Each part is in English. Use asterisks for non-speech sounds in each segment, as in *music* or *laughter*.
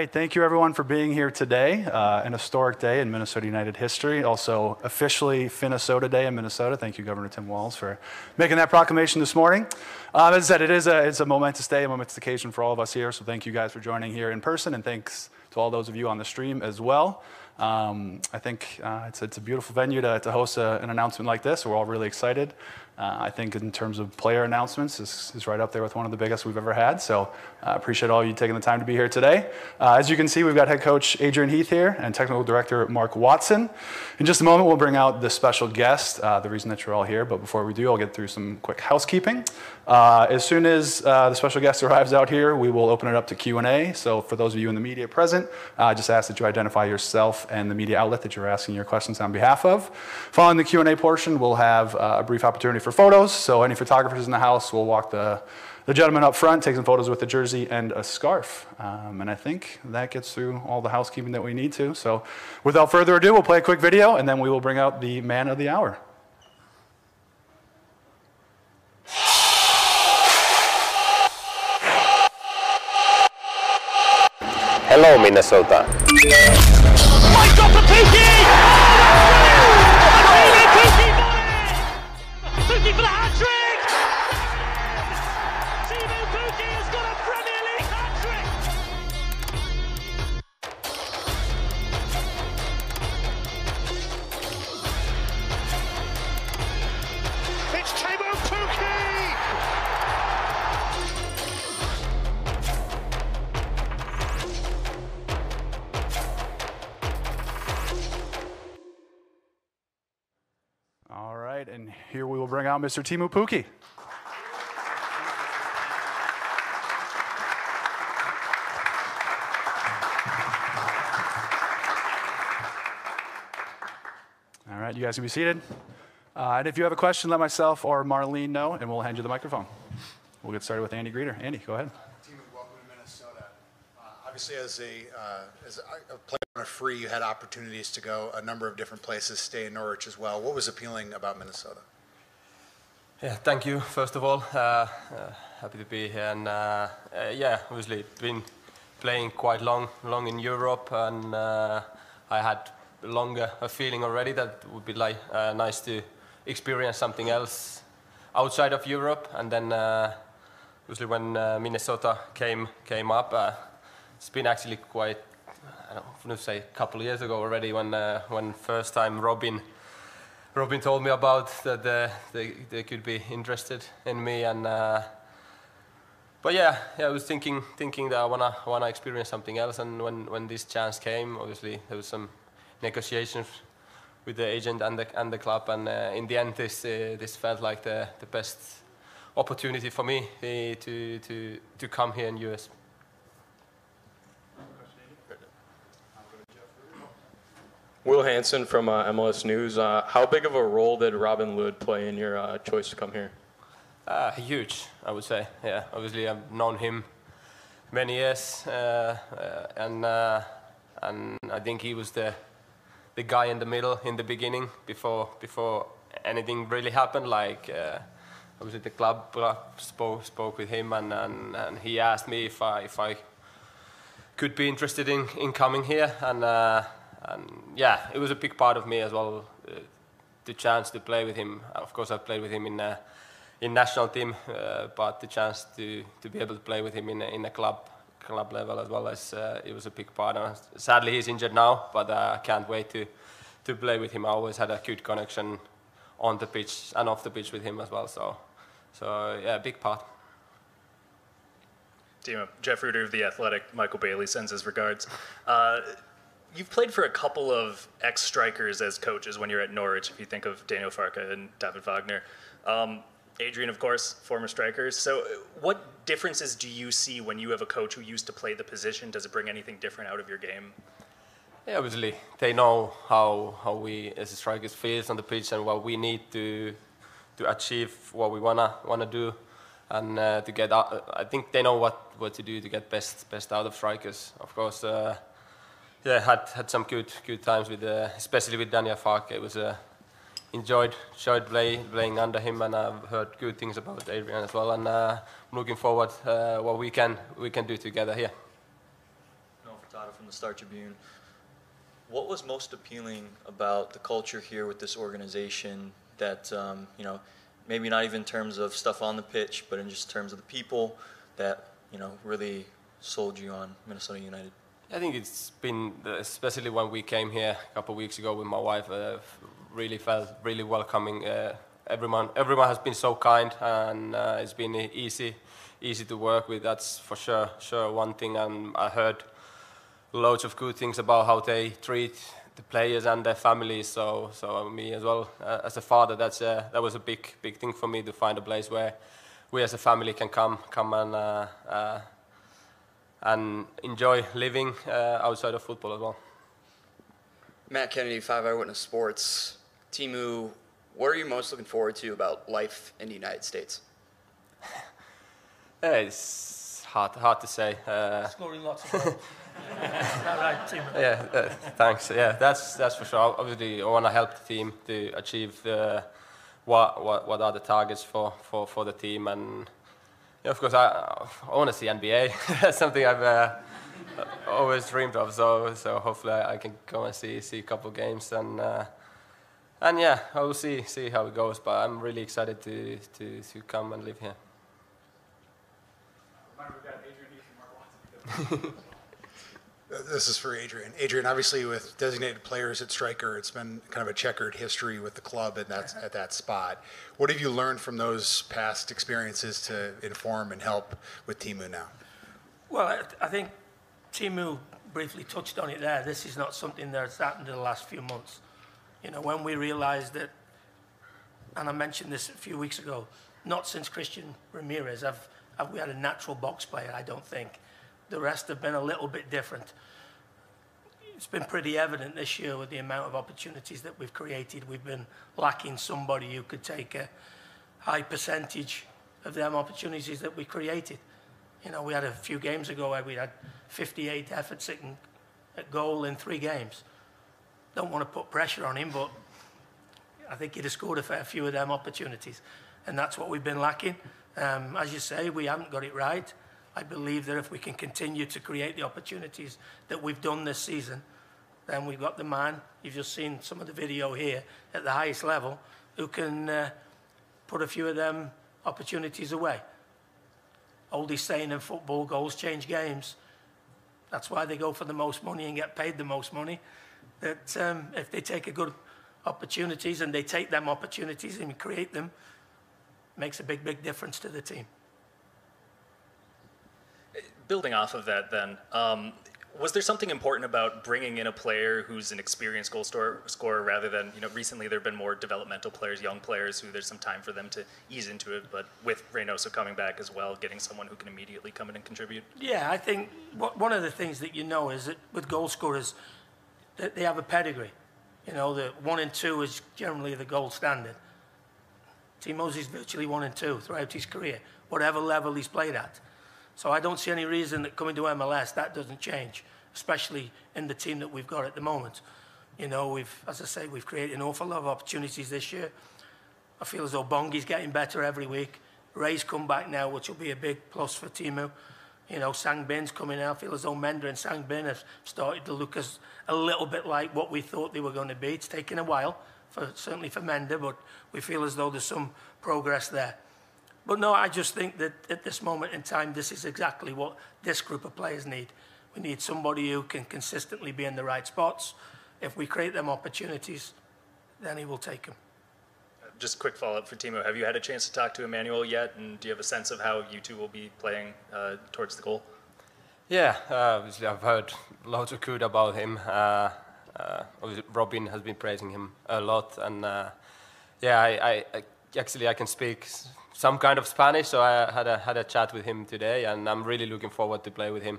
right, thank you everyone for being here today. Uh, an historic day in Minnesota United history. Also, officially Minnesota Day in Minnesota. Thank you, Governor Tim Walz, for making that proclamation this morning. Um, as I said, it is a, it's a momentous day, a momentous occasion for all of us here. So, thank you guys for joining here in person, and thanks to all those of you on the stream as well. Um, I think uh, it's, it's, a beautiful venue to, to host a, an announcement like this. We're all really excited. Uh, I think in terms of player announcements, this is right up there with one of the biggest we've ever had. So I uh, appreciate all you taking the time to be here today. Uh, as you can see, we've got head coach Adrian Heath here and technical director Mark Watson. In just a moment, we'll bring out the special guest, uh, the reason that you're all here. But before we do, I'll get through some quick housekeeping. Uh, as soon as uh, the special guest arrives out here, we will open it up to Q&A. So for those of you in the media present, I just ask that you identify yourself and the media outlet that you're asking your questions on behalf of. Following the Q&A portion, we'll have a brief opportunity for for photos. So any photographers in the house will walk the, the gentleman up front, take some photos with a jersey and a scarf. Um, and I think that gets through all the housekeeping that we need to. So without further ado, we'll play a quick video and then we will bring out the man of the hour. Hello, Minnesota. Looking for the hat trick! Bring out Mr. Teemu Pukki. All right, you guys can be seated. Uh, and if you have a question, let myself or Marlene know, and we'll hand you the microphone. We'll get started with Andy Greder. Andy, go ahead. Team, welcome to Minnesota. Uh, obviously, as a uh, as a player on a free, you had opportunities to go a number of different places, stay in Norwich as well. What was appealing about Minnesota? Yeah, thank you. First of all, uh, uh, happy to be here, and uh, uh yeah, obviously been playing quite long, long in Europe, and uh, I had longer a feeling already that it would be like uh, nice to experience something else outside of Europe, and then obviously when Minnesota came came up, it's been actually quite I don't know, say a couple of years ago already when when first time Robin Robin told me about that uh, they, they could be interested in me and uh, but yeah, yeah, I was thinking thinking that I wanna wanna experience something else and when, when this chance came, obviously there was some negotiations with the agent and the and the club and uh, in the end this uh, this felt like the, the best opportunity for me uh, to to to come here in US. Will Hanson from uh, MLS News. Uh, how big of a role did Robin Lod play in your uh, choice to come here? Uh, huge, I would say. Yeah, obviously I've known him many years, uh, uh, and and I think he was the the guy in the middle in the beginning before before anything really happened. Like obviously the club spoke spoke with him, and, and, and he asked me if I if I could be interested in in coming here, and and yeah, it was a big part of me as well. Uh, the chance to play with him. Of course, I've played with him in uh, in national team, uh, but the chance to to be able to play with him in a, in a club club level as well as uh, it was a big part. And sadly, he's injured now, but uh, I can't wait to to play with him. I always had a good connection on the pitch and off the pitch with him as well. So, so yeah, big part. Team Jeff Rueter of The Athletic, Michael Bailey sends his regards. You've played for a couple of ex strikers as coaches when you're at Norwich. If you think of Daniel Farke and David Wagner, um, Adrian, of course, former strikers. So, what differences do you see when you have a coach who used to play the position? Does it bring anything different out of your game? Yeah, obviously they know how how we as strikers feel on the pitch and what we need to to achieve what we wanna wanna do and uh, to get out. I think they know what, what to do to get best best out of strikers. Of course, uh, yeah, had had some good good times with, uh, especially with Daniel Farke. It was uh, enjoyed enjoyed play, playing under him, and I've heard good things about Adrian as well. And uh, I'm looking forward uh, what we can we can do together here. No Connor from the Star Tribune. What was most appealing about the culture here with this organization that, um, you know, maybe not even in terms of stuff on the pitch, but in just terms of the people that, you know, really sold you on Minnesota United? I think it's been, uh, especially when we came here a couple of weeks ago with my wife, uh, really felt really welcoming. Uh, everyone, everyone has been so kind, and uh, it's been easy, easy to work with. That's for sure, sure one thing. And I heard loads of good things about how they treat the players and their families. So, so me as well uh, as a father, that's a, that was a big, big thing for me to find a place where we as a family can come, come and uh, uh, and enjoy living uh, outside of football as well. Matt Kennedy, Five Eyewitness Sports. Teemu, what are you most looking forward to about life in the United States? yeah, *laughs* it's hard, hard to say. Uh, Scoring lots of goals. *laughs* right, Teemu? Yeah, uh, thanks. Yeah, that's that's for sure. Obviously, I want to help the team to achieve the, what, what what are the targets for, for, for the team and yeah, of course, I, I want to see NBA. *laughs* That's something I've uh, always dreamed of. So, so hopefully I, I, can go and see see a couple games and uh, and yeah, I will see see how it goes. But I'm really excited to to, to come and live here. *laughs* This is for Adrian. Adrian, obviously, with designated players at striker, it's been kind of a checkered history with the club and that's at that spot. What have you learned from those past experiences to inform and help with Teemu now? Well, I, I think Teemu briefly touched on it there. This is not something that's happened in the last few months. You know, when we realised that, and I mentioned this a few weeks ago, not since Christian Ramirez have, have we had a natural box player, I don't think. The rest have been a little bit different. It's been pretty evident this year with the amount of opportunities that we've created. We've been lacking somebody who could take a high percentage of them opportunities that we created. You know, we had a few games ago where we had 58 efforts at goal in three games. Don't want to put pressure on him, but I think he'd have scored a fair few of them opportunities. And that's what we've been lacking. Um, as you say, we haven't got it right. I believe that if we can continue to create the opportunities that we've done this season, then we've got the man, you've just seen some of the video here, at the highest level, who can uh, put a few of them opportunities away. Oldie saying in football, goals change games. That's why they go for the most money and get paid the most money. That um, if they take a good opportunities and they take them opportunities and create them, makes a big, big difference to the team building off of that, then, um, was there something important about bringing in a player who's an experienced goal scorer, scorer rather than, you know, recently there have been more developmental players, young players who there's some time for them to ease into it, but with Reynoso coming back as well, getting someone who can immediately come in and contribute? Yeah, I think one of the things that you know is that with goal scorers, that they have a pedigree. You know, the one and two is generally the gold standard. Teemu's is virtually one and two throughout his career, whatever level he's played at. So I don't see any reason that coming to MLS that doesn't change, especially in the team that we've got at the moment. You know, we've, as I say, we've created an awful lot of opportunities this year. I feel as though Bongi's getting better every week. Ray's come back now, which will be a big plus for Teemu. You know, Sangbin's coming out. I feel as though Mender and Sangbin have started to look as a little bit like what we thought they were going to be. It's taken a while, for, certainly for Mender, but we feel as though there's some progress there. But no, I just think that at this moment in time, this is exactly what this group of players need. We need somebody who can consistently be in the right spots. If we create them opportunities, then he will take them. Just a quick follow-up for Timo. Have you had a chance to talk to Emmanuel yet? And do you have a sense of how you two will be playing uh, towards the goal? Yeah, uh, obviously I've heard lots of good about him. Uh, uh Robin has been praising him a lot. And uh, yeah, I, I, actually I can speak some kind of Spanish, so I had a, had a chat with him today, and I'm really looking forward to play with him.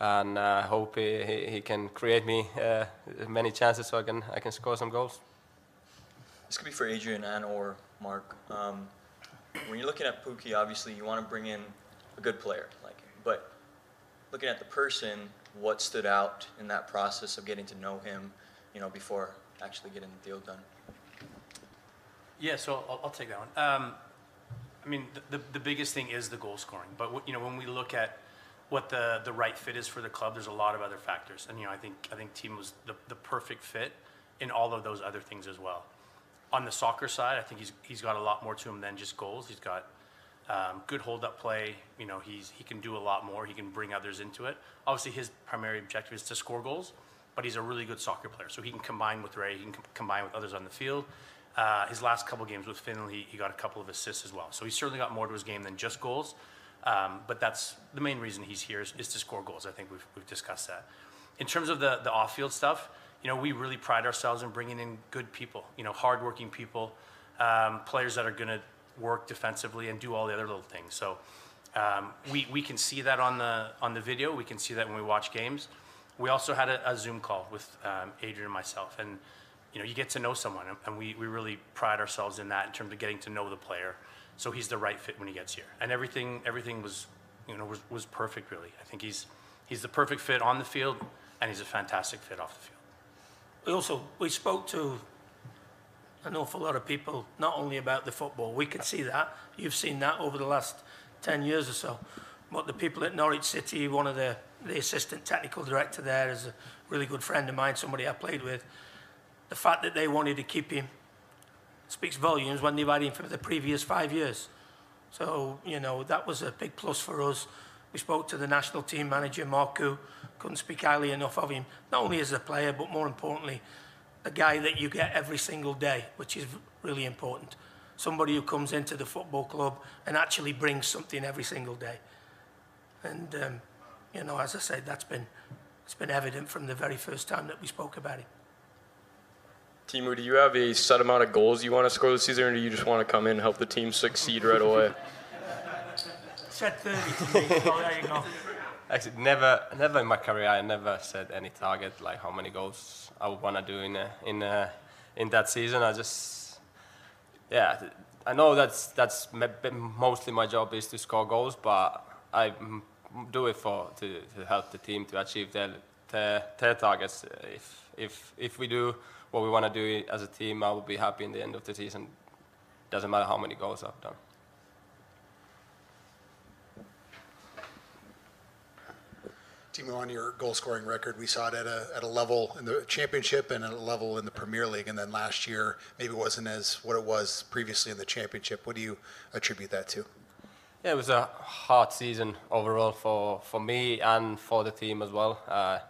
And I uh, hope he, he, he, can create me uh, many chances so I can, I can score some goals. This could be for Adrian and or Mark. Um, when you're looking at Pukki, obviously you want to bring in a good player, like. But looking at the person, what stood out in that process of getting to know him, you know, before actually getting the deal done? Yeah, so I'll, I'll take that one. Um, I mean, the, the, the biggest thing is the goal scoring. But, you know, when we look at what the, the right fit is for the club, there's a lot of other factors. And, you know, I think, I think Team was the, the perfect fit in all of those other things as well. On the soccer side, I think he's, he's got a lot more to him than just goals. He's got um, good hold-up play. You know, he's, he can do a lot more. He can bring others into it. Obviously, his primary objective is to score goals, but he's a really good soccer player. So he can combine with Ray. He can com- combine with others on the field. Uh, his last couple games with Finland, he, he got a couple of assists as well. So he's certainly got more to his game than just goals. Um, but that's the main reason he's here is, is to score goals. I think we've, we've discussed that. In terms of the, the off-field stuff, you know, we really pride ourselves in bringing in good people, you know, hardworking people, um, players that are going to work defensively and do all the other little things. So um, we, we can see that on the, on the video. We can see that when we watch games. We also had a, a Zoom call with um, Adrian and myself. And, you know, you get to know someone. And we, we really pride ourselves in that in terms of getting to know the player. So he's the right fit when he gets here. And everything, everything was, you know, was, was perfect, really. I think he's, he's the perfect fit on the field, and he's a fantastic fit off the field. We also we spoke to an awful lot of people, not only about the football. We can see that. You've seen that over the last 10 years or so. But the people at Norwich City, one of the, the assistant technical director there is a really good friend of mine, somebody I played with. The fact that they wanted to keep him speaks volumes when they've had him for the previous five years. So, you know, that was a big plus for us. We spoke to the national team manager, Markku, couldn't speak highly enough of him, not only as a player, but more importantly, a guy that you get every single day, which is really important. Somebody who comes into the football club and actually brings something every single day. And, um, you know, as I said, that's been, it's been evident from the very first time that we spoke about him. Teemu, do you have a set amount of goals you want to score this season, or do you just want to come in and help the team succeed right away? *laughs* Said 30 to there you go. Actually, never, never in my career, I never set any target like how many goals I would want to do in a, in a, in that season. I just, yeah, I know that's that's mostly my job is to score goals, but I do it for to, to help the team to achieve their their, their targets. If if if we do what we want to do as a team, I will be happy in the end of the season. Doesn't matter how many goals I've done. Teemu, on your goal scoring record, we saw it at a, at a level in the championship and at a level in the Premier League. And then last year, maybe it wasn't as what it was previously in the championship. What do you attribute that to? Yeah, it was a hard season overall for, for me and for the team as well. Uh,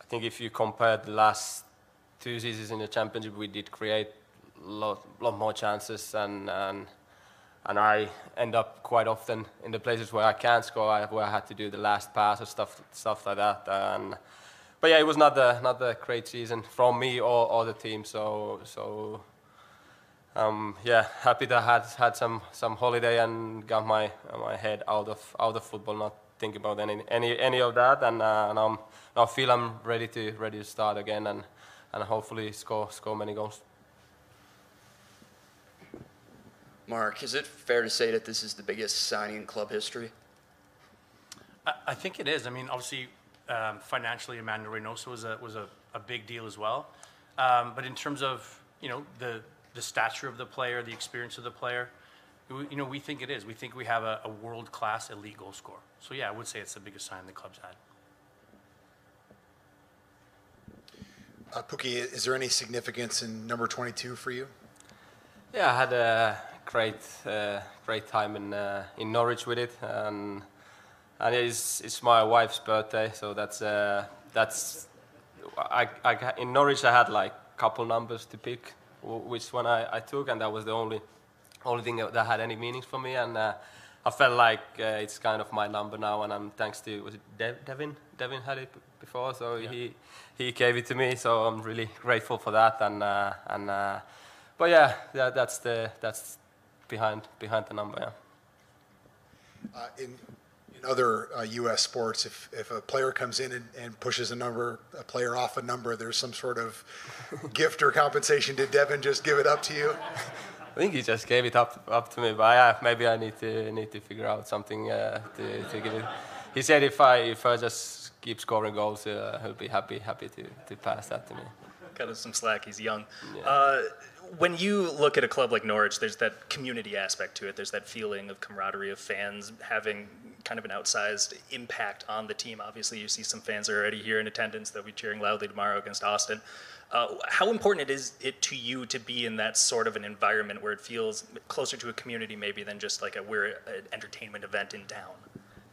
I think if you compare the last two seasons in the championship, we did create a lot, lot more chances and, and and I end up quite often in the places where I can't score, where I had to do the last pass or stuff, stuff like that. And, but yeah, it was not the not a great season from me or, or the team. So so um, yeah, happy to had had some some holiday and got my my head out of out of football, not thinking about any any any of that. And, uh, and I'm, I feel I'm ready to ready to start again and and hopefully score score many goals. Mark, is it fair to say that this is the biggest signing in club history? I, I think it is. I mean, obviously, um, financially, Emmanuel Reynoso was a was a, a big deal as well. Um, but in terms of you know the the stature of the player, the experience of the player, we, you know, we think it is. We think we have a, a world class elite goal scorer. So yeah, I would say it's the biggest sign the club's had. Uh, Pukki, is there any significance in number 22 for you? Yeah, I had a great uh, great time in uh, in Norwich with it, and and it's it's my wife's birthday, so that's uh, that's I, I in Norwich I had like a couple numbers to pick which one I, I took, and that was the only only thing that had any meanings for me, and. Uh, I felt like uh, it's kind of my number now, and I'm thanks to was it De- Devin? Devin had it before, so yeah. he he gave it to me. So I'm really grateful for that, and uh, and uh, but yeah, that, that's the that's behind behind the number. Yeah. Uh, in in other uh, U.S. sports, if if a player comes in and, and, pushes a number, a player off a number, there's some sort of *laughs* gift or compensation. Did Devin just give it up to you? I think he just gave it up up to me, but yeah, maybe I need to need to figure out something uh, to, to give it. He said if I if I just keep scoring goals, uh, he'll be happy happy to, to pass that to me. Cut us some slack. He's young. Yeah. Uh, when you look at a club like Norwich, there's that community aspect to it. There's that feeling of camaraderie of fans having kind of an outsized impact on the team. Obviously, you see some fans are already here in attendance. They'll be cheering loudly tomorrow against Austin. Uh, how important it is it to you to be in that sort of an environment where it feels closer to a community maybe than just like a we're an entertainment event in town?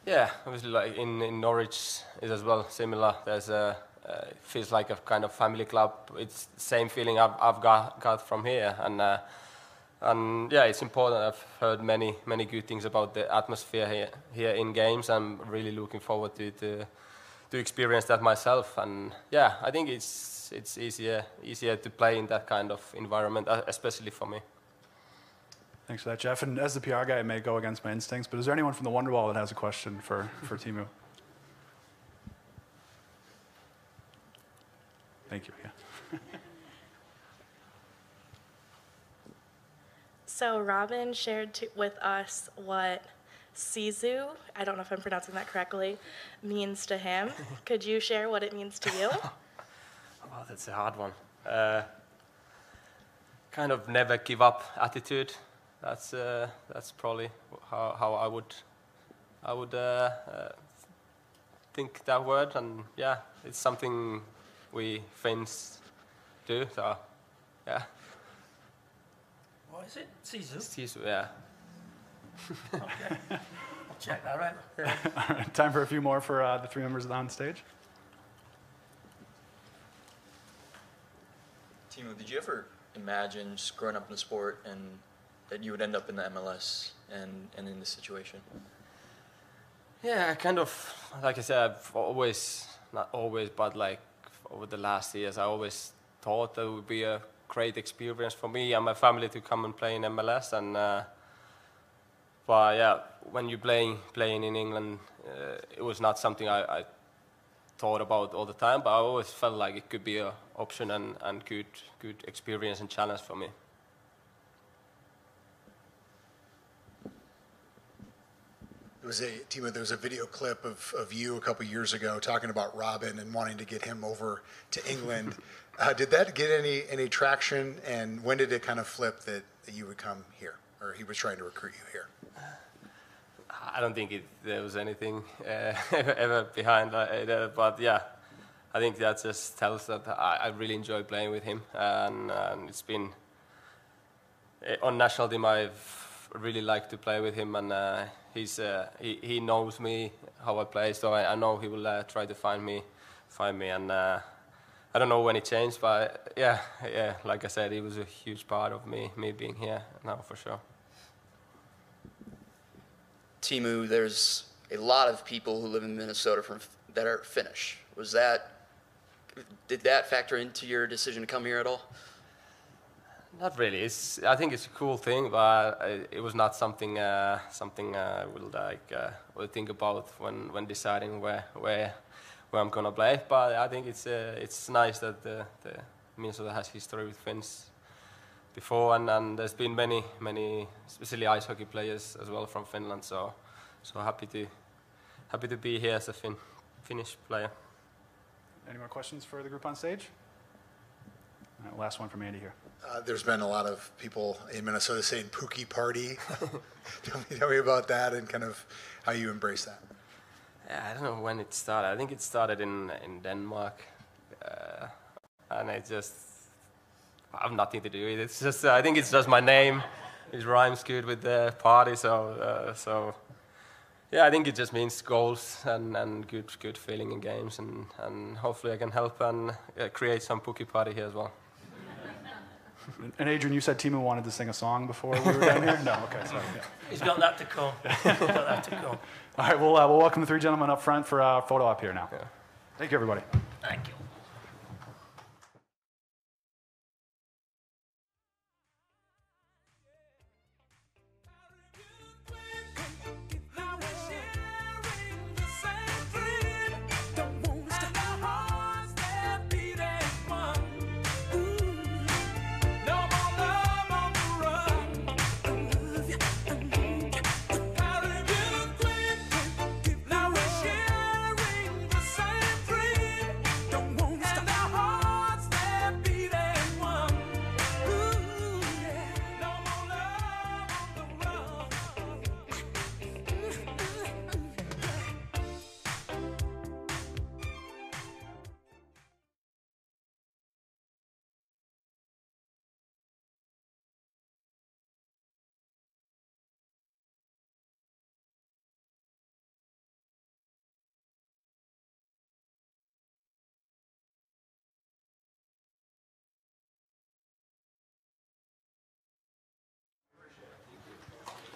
Yeah, obviously, like in, in Norwich is as well similar. There's a uh, it feels like a kind of family club. It's the same feeling I've, I've got got from here, and uh, and yeah, it's important. I've heard many many good things about the atmosphere here here in games. I'm really looking forward to to, to experience that myself. And yeah, I think it's it's easier easier to play in that kind of environment, uh, especially for me. Thanks for that, Jeff. And as the PR guy, I may go against my instincts, but is there anyone from the Wonderwall that has a question for, for Teemu? Thank you. Yeah. So Robin shared to, with us what Sisu, I don't know if I'm pronouncing that correctly, means to him. *laughs* Could you share what it means to you? *laughs* Oh, that's a hard one. Uh, kind of never give up attitude. That's uh, that's probably how, how I would I would uh, uh, think that word. And yeah, it's something we Finns do. So yeah. What is it? Sisu? Sisu, yeah. okay. I'll check that out. All right, *laughs* time for a few more for uh, the three members of the on stage. Timo, did you ever imagine just growing up in the sport and that you would end up in the MLS and, and in this situation? Yeah, kind of. Like I said, I've always, not always, but like over the last years, I always thought that it would be a great experience for me and my family to come and play in MLS. And uh, but yeah, when you're playing playing in England, uh, it was not something I, I thought about all the time. But I always felt like it could be an option and, and good good experience and challenge for me. There was a Timo. There was a video clip of, of you a couple years ago talking about Robin and wanting to get him over to England. *laughs* uh, did that get any any traction? And when did it kind of flip that, that you would come here, or he was trying to recruit you here? I don't think it, there was anything uh, *laughs* ever behind it, but yeah, I think that just tells that I, I really enjoy playing with him, and, and it's been uh, on national team. I've really liked to play with him, and uh, he's uh, he, he knows me how I play, so I, I know he will uh, try to find me, find me, and uh, I don't know when it changed, but yeah, yeah, like I said, he was a huge part of me me being here now for sure. Teemu, there's a lot of people who live in Minnesota from that are Finnish. Was that did that factor into your decision to come here at all? Not really. It's I think it's a cool thing, but it was not something uh, something I would like uh, will think about when when deciding where where where I'm gonna play. But I think it's uh, it's nice that the, the Minnesota has history with Finns before, and, and there's been many, many, especially ice hockey players as well from Finland. So, so happy to, happy to be here as a Fin, Finnish player. Any more questions for the group on stage? Right, last one from Andy here. Uh, there's been a lot of people in Minnesota saying "Pukki Party." *laughs* tell, me, tell me about that and kind of how you embrace that. Yeah, I don't know when it started. I think it started in in Denmark, uh, and I just I have nothing to do with it. It's just uh, I think it's just my name. It rhymes good with the party, so uh, so yeah, I think it just means goals and, and good good feeling in games, and, and hopefully I can help and uh, create some Pukki party here as well. *laughs* And Adrian, you said Teemu wanted to sing a song before we were down here. No, okay, sorry. Yeah. *laughs* He's got that to come. He's got that to come. *laughs* All right, we'll, uh, we'll welcome the three gentlemen up front for a photo op here now. Yeah. Thank you, everybody.